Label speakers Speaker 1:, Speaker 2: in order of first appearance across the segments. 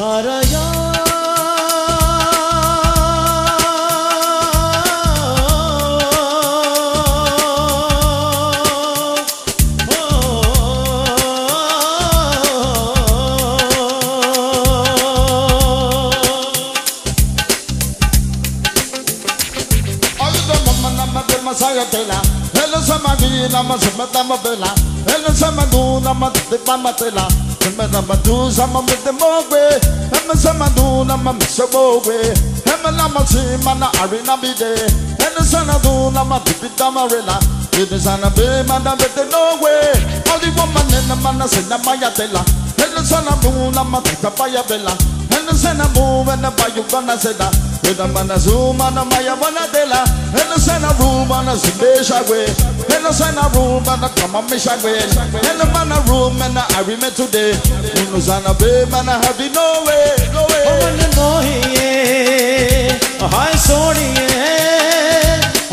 Speaker 1: arayar. sagatela el samadhi namasmatama bela el samadhu namatipama tela Emma Lama do Zama with the Mogwe Emma Zama do Lama Mr. Bogwe Emma Lama Simana Arena Bide Emma Zana do Lama Pipita Marilla It is an abe Mana with the Norway All the woman in the Mana Sina Maya Tela Emma Zana do Lama Tita Paya Bella Emma Zana move and the Bayugana Seda Ena mana zuma na maya wana dela Ena sana rumba na zimesha gwe Ena sana rumba na kama mesha gwe Ena mana rumba na arime today Ena sana be mana happy no way No way
Speaker 2: Oman mohiye Hai soniye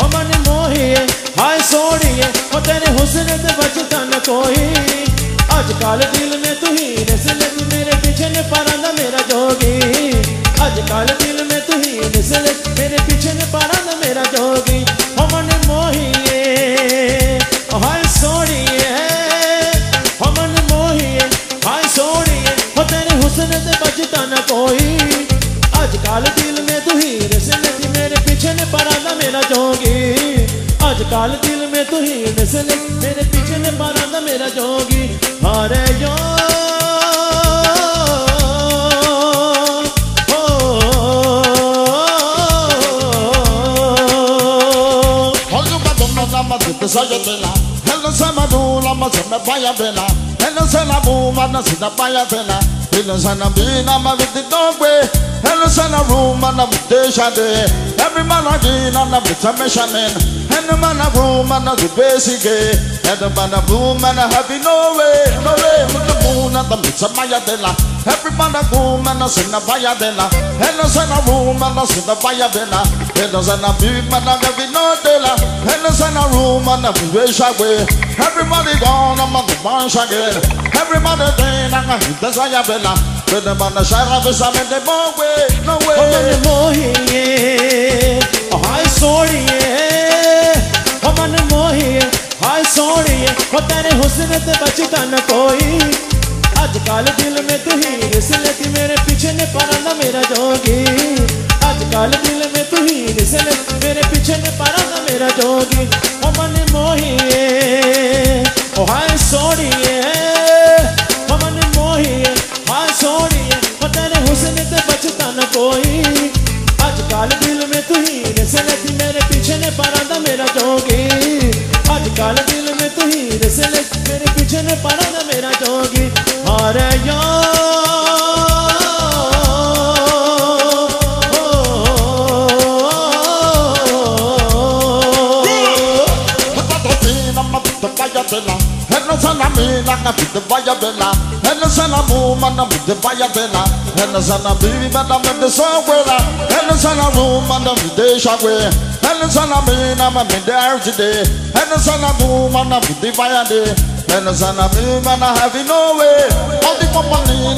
Speaker 2: Oman mohiye Hai soniye O तेरे हुस्न ते बचता न कोई आजकल दिल में तू ही नस्ल तू मेरे पीछे ने परांदा मेरा जोगी आजकल दिल ही मेरे पीछे ने परांदा मेरा जोगी। मन मोहिए, हाय मोहिए, हाय ओ तेरे हुस्न ते बचता न कोई। आजकल दिल में तू ही थी, मेरे पीछे ने परांदा मेरा जोगी। आजकल दिल में तू ही नस्ल मेरे पीछे ने परांदा मेरा जोगी। हरे यो
Speaker 1: say you bella. Hell no say me do, la me say me buy a bella. Hell no say na boom, I no say na buy a bella. Hell no say na bean, I'm a with the dog way. Hell no say na room, I'm a with the shade. Every man again, I'm a with a measurement. Hell no man a room, I'm a with basic gay. Hell no man a room, I'm a happy no way, no way. With the moon, I'm a with a maya bella. Every man a woman is in a fire dinner. And is in a woman is in a fire dinner. It is in a big man a every no dealer. And is in a room and every wish away. Everybody gone I'm on the march again. Everybody down and I hit the fire dinner. With the man a sheriff is I'm in the more way. No
Speaker 2: way.
Speaker 1: I'm in the more way.
Speaker 2: Oh, I saw it. I'm in the more way. I saw it. But that is who's in it the budget and the boy. आजकल दिल में तू ही रिसले थी मेरे पीछे ने परांदा मेरा जोगी। आजकल दिल में तू ही रिसले मेरे पीछे ने परांदा मेरा जोगी। ओ मन मोहिए, ओ हाय सोनिए, ओ मन मोहिए, हाय सोनिए, ओ तेरे हुस्न ते बचता न कोई। आजकल दिल में तू ही रिसले थी मेरे पीछे ने परांदा मेरा जोगी। आजकल दिल में तू ही रिसले मेरे पीछे ने परांदा मेरा जोगी।
Speaker 1: with the fire bella And the son of woman with the fire bella And the son of baby but I'm with the soul bella And the son of woman with the shagway And the son of man I'm with the air today And the son of woman with the fire day And the son of woman I have no way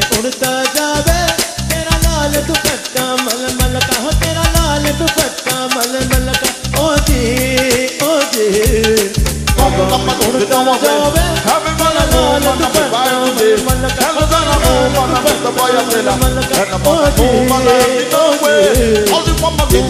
Speaker 2: उड़ता जावे तेरा लाल दुपट्टा मल मल का हो तेरा लाल दुपट्टा मल मल का ओ जी ओ जी हवा में उड़ता जावे तेरा लाल दुपट्टा मल मल का हो तेरा लाल दुपट्टा मल मल का